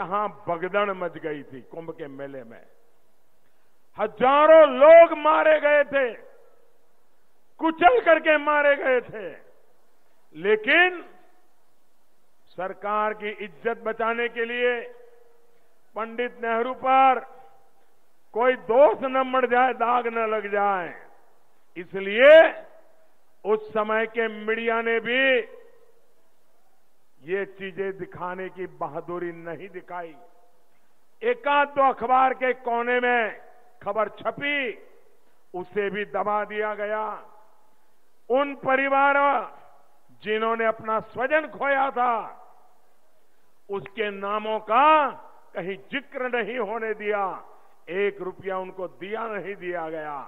यहाँ भगदड़ मच गई थी कुंभ के मेले में। हज़ारों लोग मारे गए थे, कुचल करके मारे गए थे। लेकिन सरकार की इज़्ज़त बचाने के लिए पंडित नेहरू पर कोई दोष न मर जाए, दाग न लग जाए। इसलिए उस समय के मीडिया ने भी ये चीज़ें दिखाने की बहादुरी नहीं दिखाई। एकाध दो अखबार के कोने में खबर छपी, उसे भी दबा दिया गया। उन परिवार जिन्होंने अपना स्वजन खोया था, उसके नामों का कहीं ज़िक्र नहीं होने दिया। एक रुपया उनको दिया नहीं, दिया गया।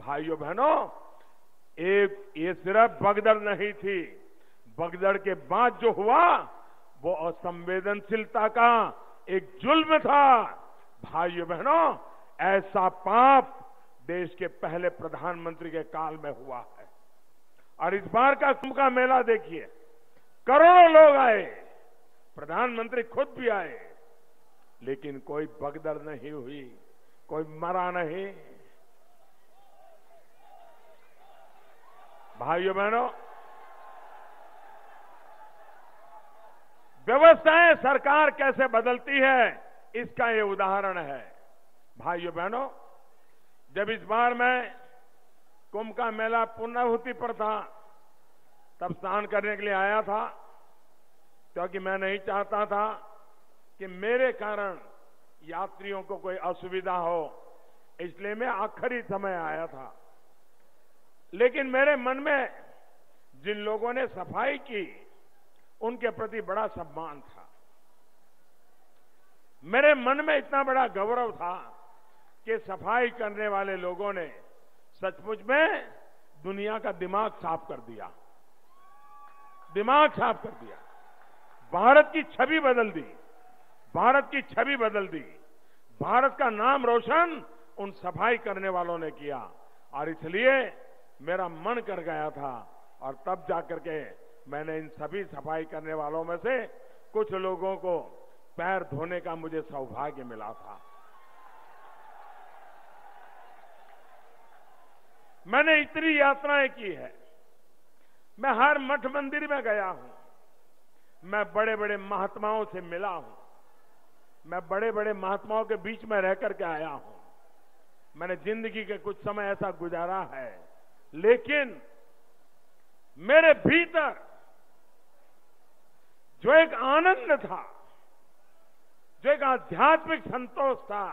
भाइयों बहनों, एक, ये सिर्फ़ बगदल नहीं थी। बगदड़ के बाद जो हुआ, वो असंवेदनशीलता का एक जुल्म था। भाइयों बहनों, ऐसा पाप देश के पहले प्रधानमंत्री के काल में हुआ है। और इस बार का कुंभ का मेला देखिए, करोड़ों लोग आए, प्रधानमंत्री खुद भी आए, लेकिन कोई बगदड़ नहीं हुई, कोई मरा नहीं। भाइयों बहनों व्यवस्थाएँ सरकार कैसे बदलती है, इसका ये उदाहरण है। भाइयों बहनों, जब इस बार मैं कुंभ का मेला पुनराहुति पर था, तब स्नान करने के लिए आया था, क्योंकि मैं नहीं चाहता था कि मेरे कारण यात्रियों को कोई असुविधा हो, इसलिए मैं आखिरी समय आया था। लेकिन मेरे मन में जिन लोगों ने सफ़ाई की उनके प्रति बड़ा सम्मान था। मेरे मन में इतना बड़ा गौरव था कि सफ़ाई करने वाले लोगों ने सचमुच में दुनिया का दिमाग साफ़ कर दिया। दिमाग साफ़ कर दिया। भारत की छवि बदल दी। भारत की छवि बदल दी। भारत का नाम रोशन उन सफ़ाई करने वालों ने किया। और इसलिए मेरा मन कर गया था और तब जाकर के मैंने इन सभी सफ़ाई करने वालों में से कुछ लोगों को पैर धोने का मुझे सौभाग्य मिला था। मैंने इतनी यात्राएँ की है। मैं हर मठ मंदिर में गया हूँ। मैं बड़े बड़े महात्माओं से मिला हूँ। मैं बड़े बड़े महात्माओं के बीच में रह करके आया हूँ। मैंने ज़िंदगी के कुछ समय ऐसा गुजारा है, लेकिन मेरे भीतर जो एक आनंद था, जो एक आध्यात्मिक संतोष था,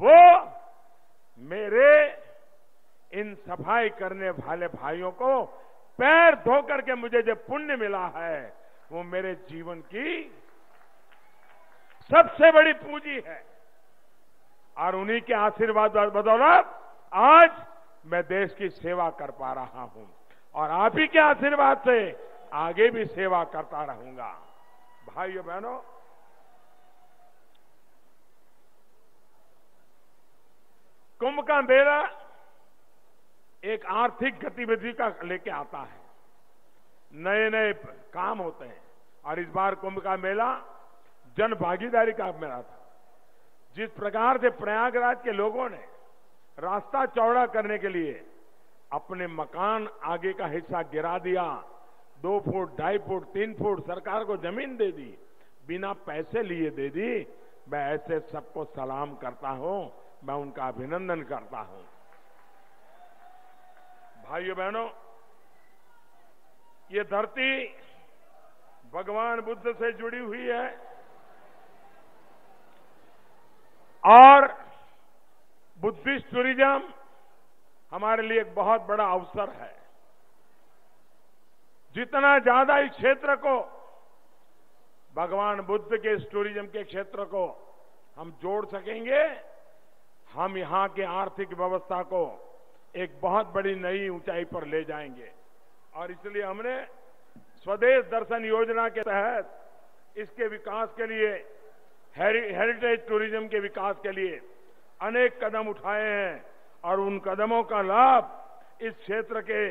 वो मेरे इन सफ़ाई करने वाले भाइयों को पैर धो करके मुझे जो पुण्य मिला है, वो मेरे जीवन की सबसे बड़ी पूंजी है। और उन्हीं के आशीर्वाद बदौलत आज मैं देश की सेवा कर पा रहा हूँ। और आप ही के आशीर्वाद से आगे भी सेवा करता रहूँगा। भाइयों बहनों, कुंभ का मेला एक आर्थिक गतिविधि का लेके आता है। नए नए काम होते हैं। और इस बार कुंभ का मेला जन भागीदारी का मेला था। जिस प्रकार से प्रयागराज के लोगों ने रास्ता चौड़ा करने के लिए अपने मकान आगे का हिस्सा गिरा दिया दो फुट, ढाई फुट, तीन फुट सरकार को ज़मीन दे दी, बिना पैसे लिए दे दी, मैं ऐसे सबको सलाम करता हूँ, मैं उनका अभिनंदन करता हूँ। भाइयों बहनों, ये धरती भगवान बुद्ध से जुड़ी हुई है और बुद्धिस्ट टूरिज़्म हमारे लिए एक बहुत बड़ा अवसर है। जितना ज़्यादा इस क्षेत्र को, भगवान बुद्ध के इस टूरिज़्म के क्षेत्र को हम जोड़ सकेंगे, हम यहाँ के आर्थिक व्यवस्था को एक बहुत बड़ी नई ऊंचाई पर ले जाएँगे। और इसलिए हमने स्वदेश दर्शन योजना के तहत इसके विकास के लिए हेरिटेज टूरिज़्म के विकास के लिए अनेक कदम उठाए हैं और उन कदमों का लाभ इस क्षेत्र के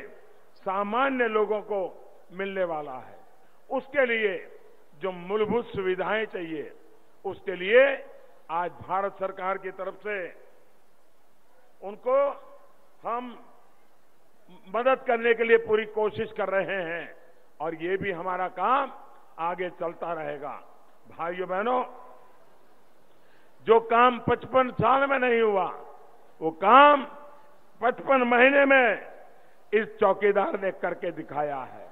सामान्य लोगों को मिलने वाला है। उसके लिए जो मूलभूत सुविधाएँ चाहिए, उसके लिए आज भारत सरकार की तरफ़ से उनको हम मदद करने के लिए पूरी कोशिश कर रहे हैं और ये भी हमारा काम आगे चलता रहेगा। भाइयों बहनों, जो काम 55 साल में नहीं हुआ, वो काम 55 महीने में इस चौकीदार ने करके दिखाया है।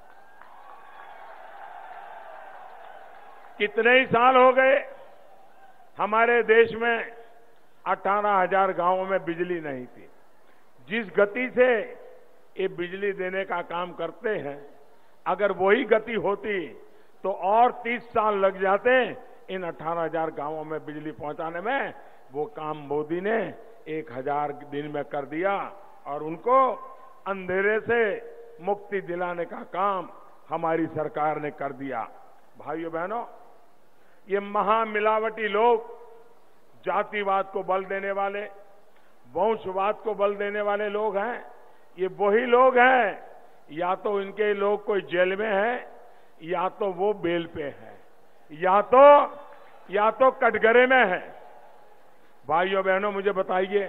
कितने ही साल हो गए, हमारे देश में अठारह हज़ार गाँवों में बिजली नहीं थी। जिस गति से ये बिजली देने का काम करते हैं, अगर वही गति होती तो और 30 साल लग जाते इन अठारह हज़ार गाँवों में बिजली पहुँचाने में। वो काम मोदी ने एक हज़ार दिन में कर दिया और उनको अंधेरे से मुक्ति दिलाने का काम हमारी सरकार ने कर दिया। भाइयों बहनों ये महामिलावटी लोग जातिवाद को बल देने वाले, वंशवाद को बल देने वाले लोग हैं। ये वही लोग हैं, या तो इनके लोग कोई जेल में है, या तो वो बेल पे है, या तो या तो कटघरे में है। भाइयों बहनों, मुझे बताइए,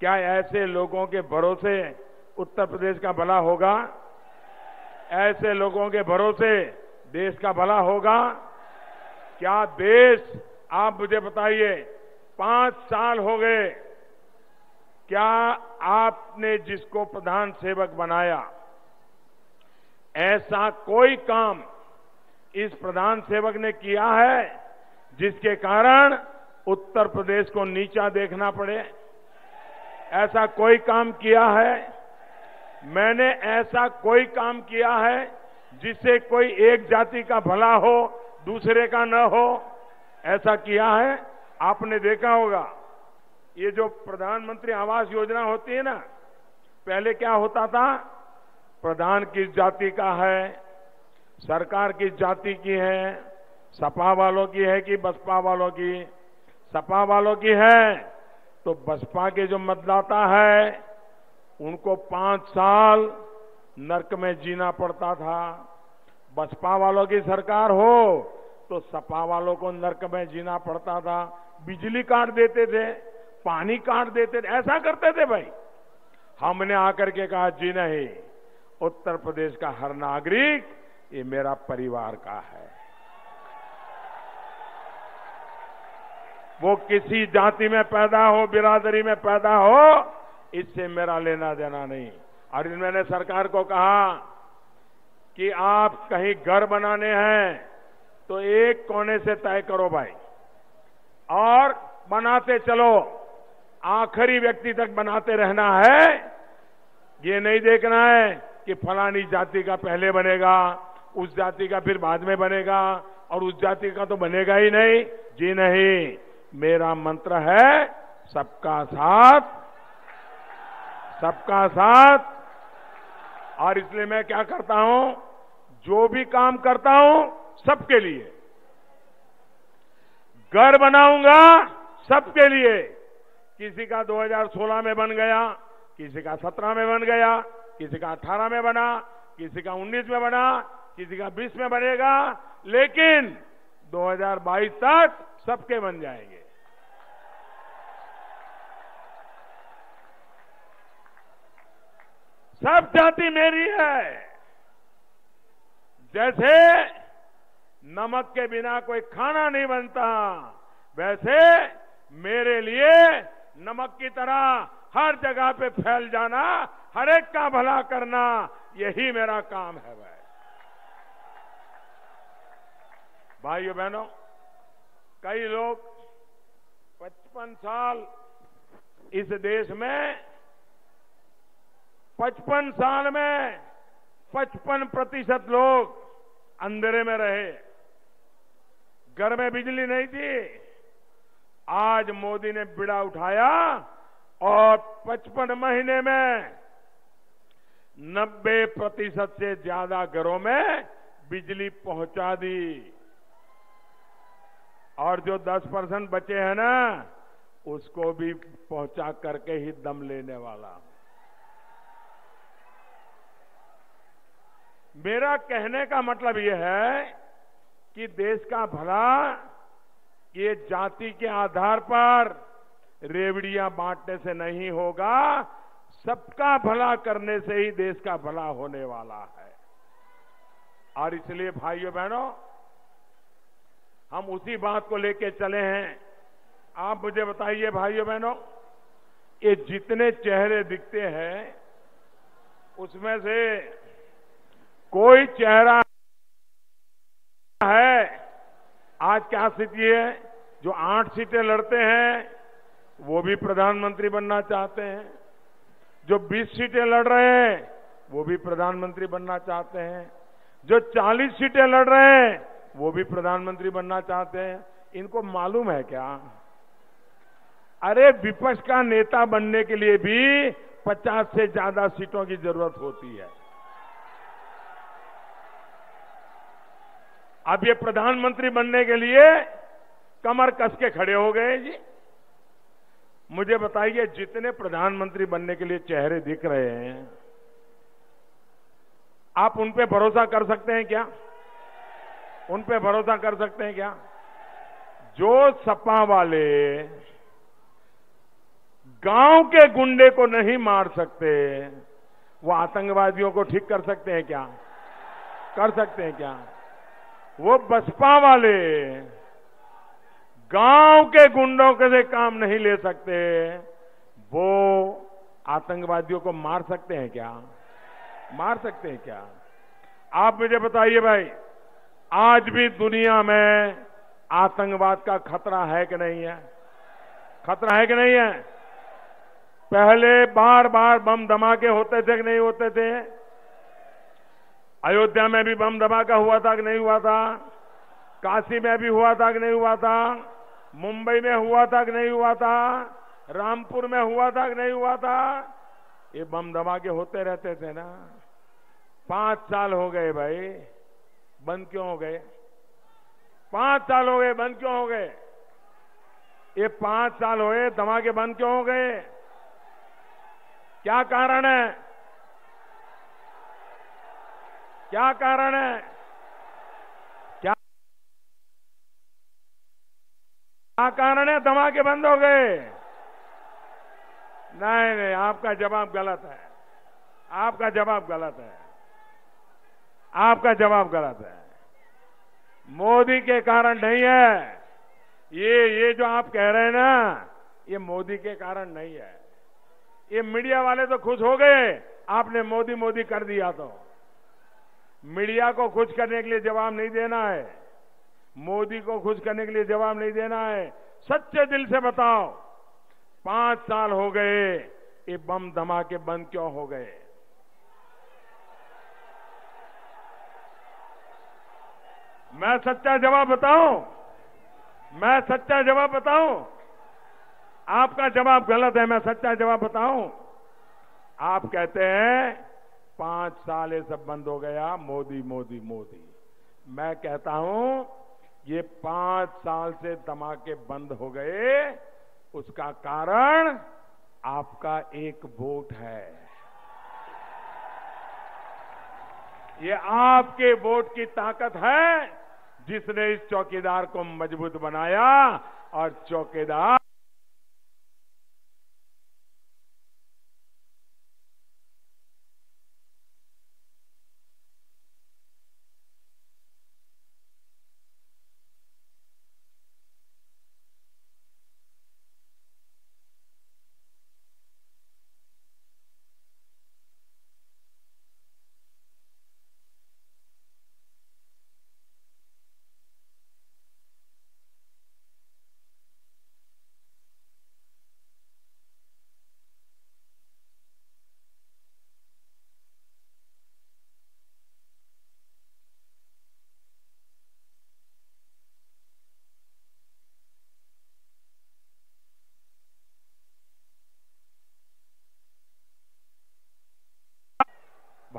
क्या ऐसे लोगों के भरोसे उत्तर प्रदेश का भला होगा? ऐसे लोगों के भरोसे देश का भला होगा? क्या देश? आप मुझे बताइए। पाँच साल हो गए। क्या आपने जिसको प्रधान सेवक बनाया? ऐसा कोई काम इस प्रधान सेवक ने किया है जिसके कारण उत्तर प्रदेश को नीचा देखना पड़े? ऐसा कोई काम किया है? मैंने ऐसा कोई काम किया है जिससे कोई एक जाति का भला हो दूसरे का न हो, ऐसा किया है, आपने देखा होगा। ये जो प्रधानमंत्री आवास योजना होती है ना, पहले क्या होता था? प्रधान किस जाति का है, सरकार किस जाति की है, सपा वालों की है कि बसपा वालों की? सपा वालों की है तो बसपा के जो मतदाता है, उनको पाँच साल नरक में जीना पड़ता था। बसपा वालों की सरकार हो तो सपा वालों को नरक में जीना पड़ता था। बिजली काट देते थे, पानी काट देते थे, ऐसा करते थे भाई। हमने आकर के कहा, जी नहीं, उत्तर प्रदेश का हर नागरिक, ये मेरा परिवार का है। वो किसी जाति में पैदा हो, बिरादरी में पैदा हो, इससे मेरा लेना देना नहीं। और मैंने सरकार को कहा कि आप कहीं घर बनाने हैं तो एक कोने से तय करो भाई। और बनाते चलो। आखिरी व्यक्ति तक बनाते रहना है। ये नहीं देखना है कि फलानी जाति का पहले बनेगा, उस जाति का फिर बाद में बनेगा, और उस जाति का तो बनेगा ही नहीं। जी नहीं। मेरा मंत्र है, सबका साथ सबका साथ और इसलिए मैं क्या करता हूँ? जो भी काम करता हूँ, सबके लिए। घर बनाऊँगा, सबके लिए। किसी का 2016 में बन गया, किसी का 17 में बन गया, किसी का 18 में बना, किसी का 19 में बना, किसी का 20 में बनेगा, लेकिन 2022 तक सबके बन जाएँगे। सब जाति मेरी है। जैसे नमक के बिना कोई खाना नहीं बनता, वैसे मेरे लिए नमक की तरह हर जगह पे फैल जाना, हर एक का भला करना, यही मेरा काम है भाई। भाइयों बहनों, कई लोग 55 साल इस देश में 55 साल में 55 प्रतिशत लोग अंधेरे में रहे। घर में बिजली नहीं थी। आज मोदी ने बिड़ा उठाया और 55 महीने में 90 प्रतिशत से ज़्यादा घरों में बिजली पहुँचा दी। और जो 10 परसेंट बचे हैं ना, उसको भी पहुँचा करके ही दम लेने वाला। मेरा कहने का मतलब यह है कि देश का भला ये जाति के आधार पर रेवड़ियाँ बांटने से नहीं होगा, सबका भला करने से ही देश का भला होने वाला है। और इसलिए भाइयों बहनों, हम उसी बात को लेके चले हैं। आप मुझे बताइए भाइयों बहनों, ये जितने चेहरे दिखते हैं, उसमें से कोई चेहरा है? आज क्या स्थिति है? जो आठ सीटें लड़ते हैं, वो भी प्रधानमंत्री बनना चाहते हैं। जो 20 सीटें लड़ रहे हैं, वो भी प्रधानमंत्री बनना चाहते हैं। जो 40 सीटें लड़ रहे हैं, वो भी प्रधानमंत्री बनना चाहते हैं। इनको मालूम है क्या? अरे, विपक्ष का नेता बनने के लिए भी 50 से ज़्यादा सीटों की ज़रूरत होती है। अब ये प्रधानमंत्री बनने के लिए कमर कस के खड़े हो गए जी। मुझे बताइए, जितने प्रधानमंत्री बनने के लिए चेहरे दिख रहे हैं, आप उन पे भरोसा कर सकते हैं क्या? उन पे भरोसा कर सकते हैं क्या? जो सपा वाले गाँव के गुंडे को नहीं मार सकते, वो आतंकवादियों को ठीक कर सकते हैं क्या? कर सकते हैं क्या? वो बसपा वाले गाँव के गुंडों के से काम नहीं ले सकते, वो आतंकवादियों को मार सकते हैं क्या? मार सकते हैं क्या? आप मुझे बताइए भाई, आज भी दुनिया में आतंकवाद का खतरा है कि नहीं है? खतरा है कि नहीं है? पहले बार बार बम धमाके होते थे कि नहीं होते थे? अयोध्या में भी बम धमाका हुआ था कि नहीं हुआ था? काशी में भी हुआ था कि नहीं हुआ था? मुंबई में हुआ था कि नहीं हुआ था? रामपुर में हुआ था कि नहीं हुआ था? ये बम धमाके होते रहते थे ना। पाँच साल हो गए भाई। बंद क्यों हो गए? पाँच साल हो गए, बंद क्यों हो गए? ये पाँच साल हुए धमाके बंद क्यों हो गए? क्या कारण है? क्या कारण है? क्या क्या कारण है? धमाके बंद हो गए। नहीं नहीं, आपका जवाब गलत है। आपका जवाब गलत है। आपका जवाब गलत है। मोदी के कारण नहीं है। ये ये जो आप कह रहे हैं ना, ये मोदी के कारण नहीं है। ये मीडिया वाले तो खुश हो गए। आपने मोदी मोदी कर दिया तो। मीडिया को खुश करने के लिए जवाब नहीं देना है। मोदी को खुश करने के लिए जवाब नहीं देना है। सच्चे दिल से बताओ, पाँच साल हो गए, ये बम धमाके बंद क्यों हो गए? मैं सच्चा जवाब बताऊँ? मैं सच्चा जवाब बताऊँ? आपका जवाब गलत है, मैं सच्चा जवाब बताऊँ? आप कहते हैं पाँच साल ये सब बंद हो गया, मोदी मोदी मोदी। मैं कहता हूँ, ये पाँच साल से धमाके बंद हो गए, उसका कारण आपका एक वोट है। ये आपके वोट की ताकत है, जिसने इस चौकीदार को मज़बूत बनाया और चौकीदार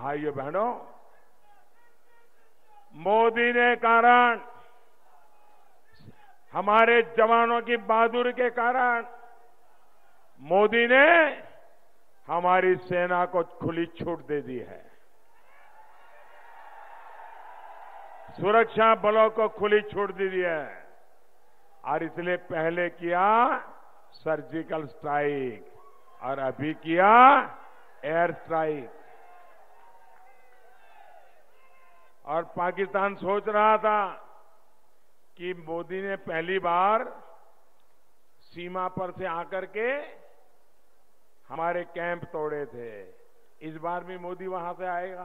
भाइयों बहनों, मोदी ने कारण हमारे जवानों की बहादुरी के कारण मोदी ने हमारी सेना को खुली छूट दे दी है। सुरक्षा बलों को खुली छूट दे दी है। और इसलिए पहले किया सर्जिकल स्ट्राइक और अभी किया एयर स्ट्राइक। और पाकिस्तान सोच रहा था कि मोदी ने पहली बार सीमा पर से आकर के हमारे कैंप तोड़े थे। इस बार भी मोदी वहाँ से आएगा।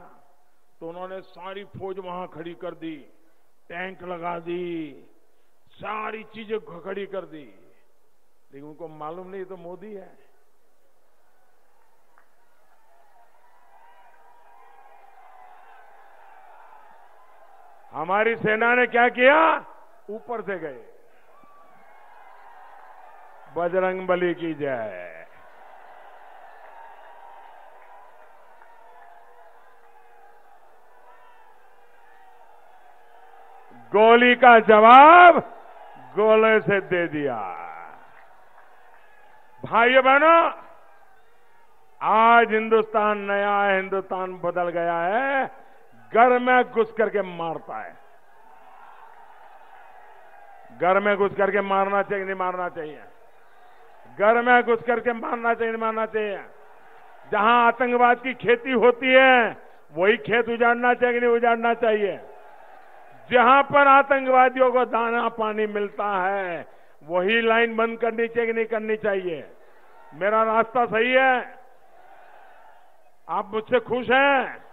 तो उन्होंने सारी फौज वहाँ खड़ी कर दी, टैंक लगा दी, सारी चीज़ें खड़ी कर दी। लेकिन उनको मालूम नहीं तो मोदी है। हमारी सेना ने क्या किया? ऊपर से गए। बजरंग बली की जय। गोली का जवाब गोले से दे दिया। भाइयों बहनों आज हिंदुस्तान, नया है हिंदुस्तान बदल गया है। घर में घुस करके मारता है। घर में घुस करके मारना चाहिए, नहीं मारना चाहिए। घर में घुस करके मारना चाहिए, नहीं मारना चाहिए। जहाँ आतंकवाद की खेती होती है, वही खेत उजाड़ना चाहिए कि नहीं उजाड़ना चाहिए। जहाँ पर आतंकवादियों को दाना पानी मिलता है, वही लाइन बंद करनी चाहिए कि नहीं करनी चाहिए। मेरा रास्ता सही है? आप मुझसे खुश हैं?